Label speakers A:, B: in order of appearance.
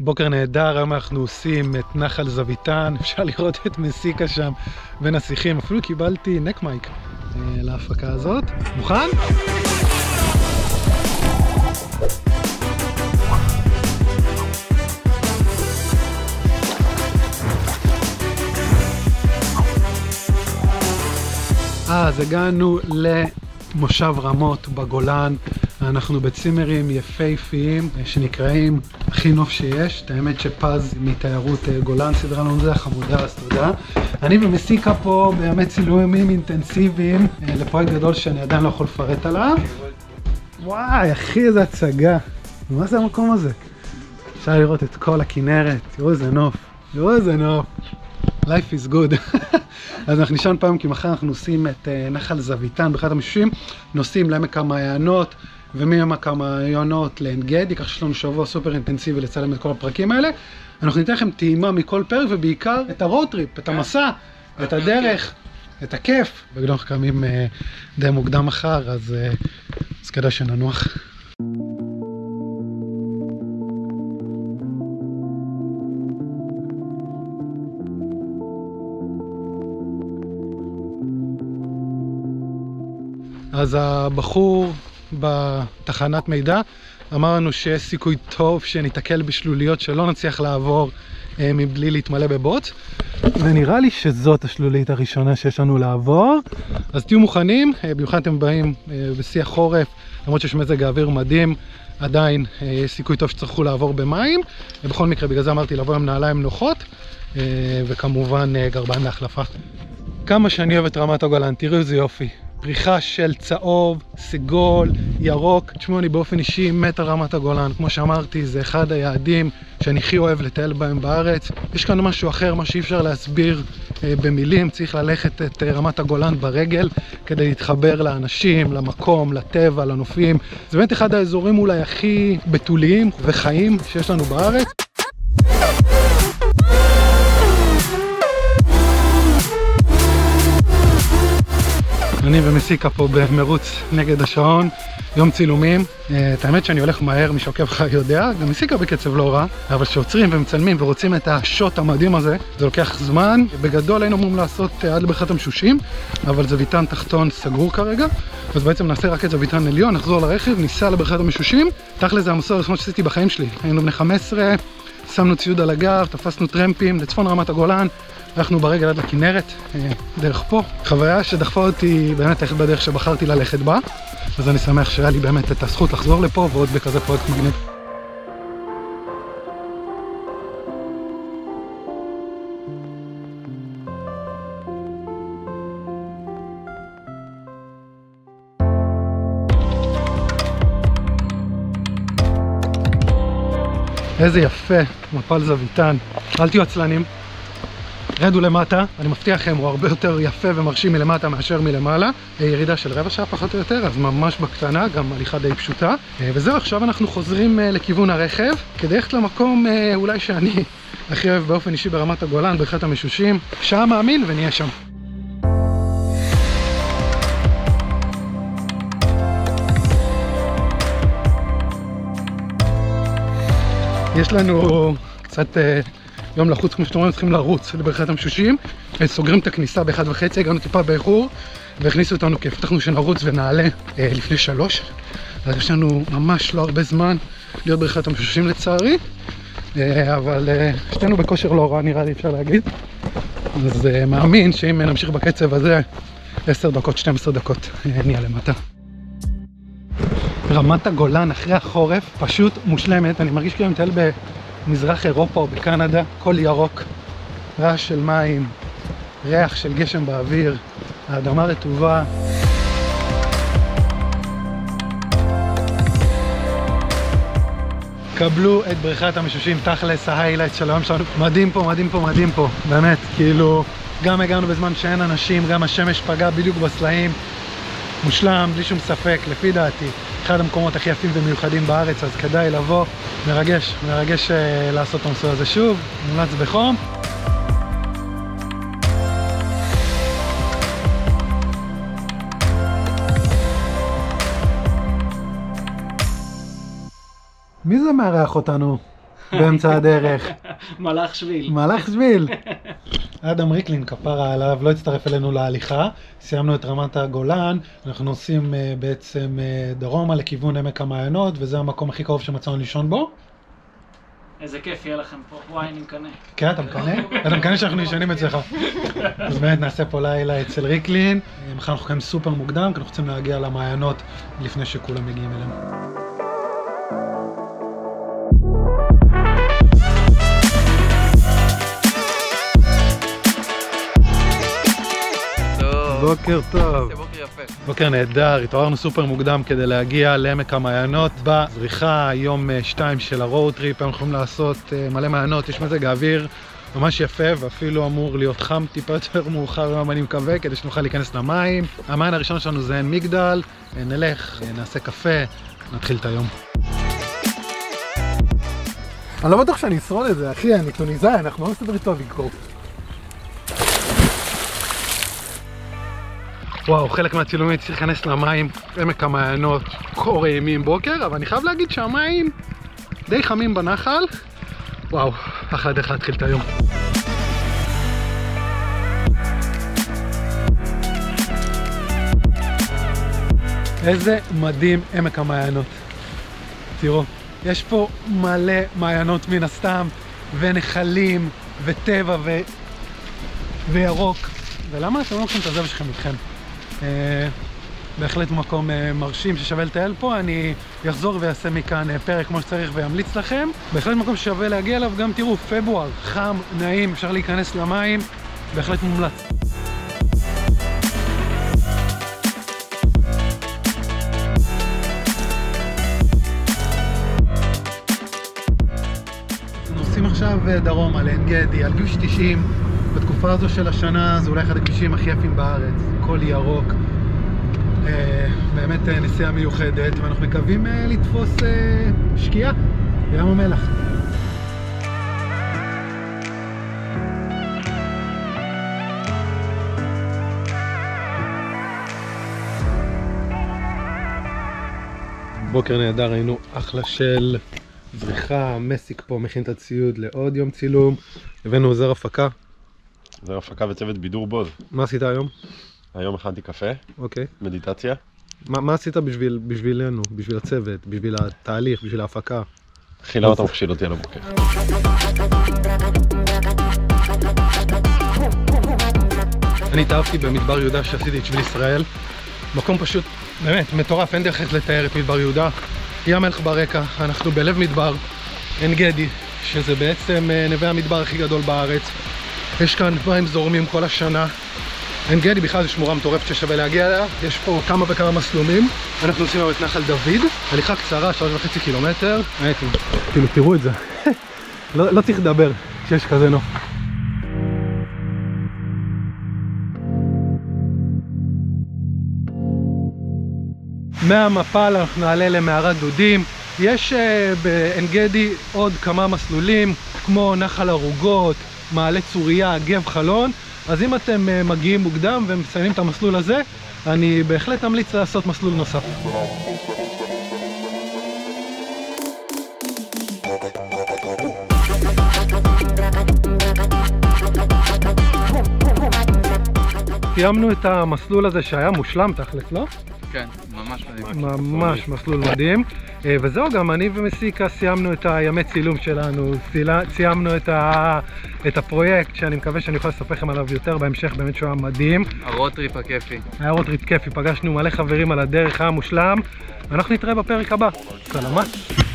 A: בוקר נהדר, היום אנחנו עושים את נחל זוויתן, אפשר לראות את מסיקה שם בין השיחים, אפילו קיבלתי נק מייק אה, להפקה הזאת. מוכן? אז הגענו למושב רמות בגולן, אנחנו בצימרים יפהפיים אה, שנקראים הכי נוף שיש, את האמת שפז מתיירות אה, גולן סידרה לנו את זה, חמודה, אז תודה. אני ומסיקה פה באמת צילומים אינטנסיביים אה, לפרויקט גדול שאני עדיין לא יכול לפרט עליו. וואי, אחי, איזה הצגה. מה זה המקום הזה? אפשר לראות את כל הכנרת, תראו איזה נוף, תראו איזה נוף. Life is good. אז אנחנו נשאר פעם כי מחר אנחנו עושים את נחל זוויתן באחד המשושים, נוסעים לעמק המעיינות ומעמק המעיינות לעין גדי, כך שיש לנו שבוע סופר אינטנסיבי לצלם את כל הפרקים האלה. אנחנו ניתן לכם טעימה מכל פרק ובעיקר את ה road trip, את המסע, את הדרך, את הכיף. בגלל אנחנו קמים אה, די מוקדם מחר, אז, אה, אז כדאי שננוח. אז הבחור בתחנת מידע. אמר לנו שיש סיכוי טוב שניתקל בשלוליות שלא נצליח לעבור אה, מבלי להתמלא בבוט ונראה לי שזאת השלולית הראשונה שיש לנו לעבור. אז תהיו מוכנים, אה, במיוחד אתם באים אה, בשיא החורף למרות שיש מזג האוויר מדהים עדיין אה, יש סיכוי טוב שצטרכו לעבור במים. ובכל מקרה בגלל זה אמרתי לבוא עם נעליים נוחות אה, וכמובן אה, להחלפה. כמה שאני אוהב את רמת הגולן, תראו איזה יופי פריחה של צהוב, סגול, ירוק. תשמעו, אני באופן אישי מת על רמת הגולן. כמו שאמרתי, זה אחד היעדים שאני הכי אוהב לטייל בהם בארץ. יש כאן משהו אחר, מה שאי אפשר להסביר אה, במילים. צריך ללכת את אה, רמת הגולן ברגל כדי להתחבר לאנשים, למקום, לטבע, לנופים. זה באמת אחד האזורים אולי הכי בתוליים וחיים שיש לנו בארץ. אני ומסיקה פה במרוץ נגד השעון, יום צילומים. אה, את האמת שאני הולך מהר, מי שעוקב לך יודע, גם מסיקה בקצב לא רע, אבל כשעוצרים ומצלמים ורוצים את השוט המדהים הזה, זה לוקח זמן. בגדול היינו אמורים לעשות אה, עד לבריכת המשושים, אבל זוויתן תחתון סגור כרגע, אז בעצם נעשה רק את זוויתן עליון, נחזור לרכב, ניסע לבריכת המשושים. תכל'ס זה המסורת הראשונה שעשיתי בחיים שלי. היינו בני 15, שמנו ציוד על הגב, תפסנו טרמפים לצפון רמת הגולן, הלכנו ברגל עד לכנרת, אה, דרך פה. חוויה שדחפה אותי באמת ללכת בדרך שבחרתי ללכת בה, אז אני שמח שהיה לי באמת את הזכות לחזור לפה ועוד בכזה פרויקט מגניב. איזה יפה, מפל זוויתן. אל תהיו עצלנים, רדו למטה, אני מבטיח לכם, הוא הרבה יותר יפה ומרשים מלמטה מאשר מלמעלה. ירידה של רבע שעה פחות או יותר, אז ממש בקטנה, גם הליכה די פשוטה. וזהו, עכשיו אנחנו חוזרים לכיוון הרכב, כדי ללכת למקום אולי שאני הכי אוהב באופן אישי ברמת הגולן, בריכת המשושים. שעה מאמין ונהיה שם. יש לנו קצת יום לחוץ, כמו שאתם רואים, צריכים לרוץ לבריכת המשושים. סוגרים את הכניסה באחד וחצי, הגענו טיפה באיחור, והכניסו אותנו כי הבטחנו שנרוץ ונעלה אה, לפני שלוש. אז יש לנו ממש לא הרבה זמן להיות בריכת המשושים לצערי, אה, אבל אה, שתינו בכושר לא רע נראה לי, אפשר להגיד. אז אה, מאמין שאם נמשיך בקצב הזה, 10 דקות, 12 דקות אה, נהיה למטה. רמת הגולן אחרי החורף פשוט מושלמת, אני מרגיש כאילו אני מטייל במזרח אירופה או בקנדה, כל ירוק, רעש של מים, ריח של גשם באוויר, האדמה רטובה. קבלו את בריכת המשושים, תכלס ההיילייט של היום שלנו. מדהים פה, מדהים פה, מדהים פה, באמת, כאילו, גם הגענו בזמן שאין אנשים, גם השמש פגעה בדיוק בסלעים. מושלם, בלי שום ספק, לפי דעתי, אחד המקומות הכי יפים ומיוחדים בארץ, אז כדאי לבוא, מרגש, מרגש uh, לעשות את המסלול הזה שוב, מומלץ בחום. מי זה מארח אותנו? באמצע הדרך.
B: מלאך שביל.
A: מהלך שביל. אדם ריקלין, כפרה עליו, לא הצטרף אלינו להליכה. סיימנו את רמת הגולן, אנחנו נוסעים אה, בעצם אה, דרומה לכיוון עמק המעיינות, וזה המקום הכי קרוב שמצאנו לישון בו.
B: איזה כיף יהיה לכם פה. וואי, אני מקנא.
A: כן, אתה מקנא? אתה מקנא שאנחנו ישנים אצלך. אז באמת נעשה פה לילה אצל ריקלין. מחר אנחנו קמים סופר מוקדם, כי אנחנו רוצים להגיע למעיינות לפני שכולם מגיעים אלינו. בוקר טוב.
C: זה בוקר יפה.
A: בוקר נהדר, התעוררנו סופר מוקדם כדי להגיע לעמק המעיינות בזריחה, יום 2 של ה road trip, אנחנו יכולים לעשות אה, מלא מעיינות, יש מזג האוויר ממש יפה ואפילו אמור להיות חם טיפה יותר מאוחר היום אני מקווה כדי שנוכל להיכנס למים. המעיין הראשון שלנו זה עין מגדל, אה, נלך, אה, נעשה קפה, נתחיל את היום. אני לא בטוח שאני אשרוד את זה, אחי, אני טוניסאי, אנחנו לא מסתדרים טוב לקור. וואו, חלק מהצילומים צריך להיכנס למים, עמק המעיינות, קור אימים בוקר, אבל אני חייב להגיד שהמים די חמים בנחל. וואו, אחלה דרך להתחיל את היום. איזה מדהים עמק המעיינות. תראו, יש פה מלא מעיינות מן הסתם, ונחלים, וטבע, ו... וירוק. ולמה אתם לא לוקחים את הזבל שלכם איתכם? אה, בהחלט מקום אה, מרשים ששווה לטייל פה, אני אחזור ואעשה מכאן אה, פרק כמו שצריך ואמליץ לכם. בהחלט מקום ששווה להגיע אליו, גם תראו, פברואר, חם, נעים, אפשר להיכנס למים, בהחלט מומלץ. עכשיו דרומה לעין גדי, על כביש 90. בתקופה הזו של השנה זה אולי אחד הכבישים הכי יפים בארץ, הכל ירוק. אה, באמת אה, נסיעה מיוחדת, ואנחנו מקווים אה, לתפוס שקיעה בים המלח. בוקר נהדר, היינו אחלה של זריחה, מסיק פה מכין את הציוד לעוד יום צילום, הבאנו עוזר הפקה,
D: זה הפקה וצוות בידור בוז.
A: מה עשית היום?
D: היום הכנתי קפה,
A: אוקיי.
D: מדיטציה.
A: מה, מה עשית בשביל, בשבילנו, בשביל הצוות, בשביל התהליך, בשביל ההפקה?
D: חילה אותה מכשיל אותי על הבוקר.
A: אני התאהבתי במדבר יהודה שעשיתי את שביל ישראל. מקום פשוט, באמת, מטורף, אין דרך לתאר את מדבר יהודה. ים מלך ברקע, אנחנו בלב מדבר, עין גדי, שזה בעצם אה, נווה המדבר הכי גדול בארץ. יש כאן מים זורמים כל השנה. עין גדי בכלל זו שמורה מטורפת ששווה להגיע אליה, יש פה כמה וכמה מסלולים. אנחנו עושים היום את נחל דוד, הליכה קצרה, שלוש וחצי קילומטר. באמת, כאילו, תראו את זה. לא, לא צריך לדבר כשיש כזה נוף. מהמפל אנחנו נעלה למערת דודים. יש uh, בעין גדי עוד כמה מסלולים, כמו נחל ערוגות, מעלה צוריה, גב חלון. אז אם אתם uh, מגיעים מוקדם ומסיימים את המסלול הזה, אני בהחלט אמליץ לעשות מסלול נוסף. סיימנו את המסלול הזה שהיה מושלם תכלס, לא?
C: כן, ממש מדהים.
A: ממש מסלול מדהים. אה, וזהו, גם אני ומסיקה סיימנו את הימי צילום שלנו, סיימנו את, ה... את הפרויקט שאני מקווה שאני יכול לספר לכם עליו יותר בהמשך, באמת שהוא היה מדהים.
C: ה road trip הכיפי.
A: היה road trip כיפי, פגשנו מלא חברים על הדרך, היה מושלם. ואנחנו נתראה בפרק הבא. סלאמת.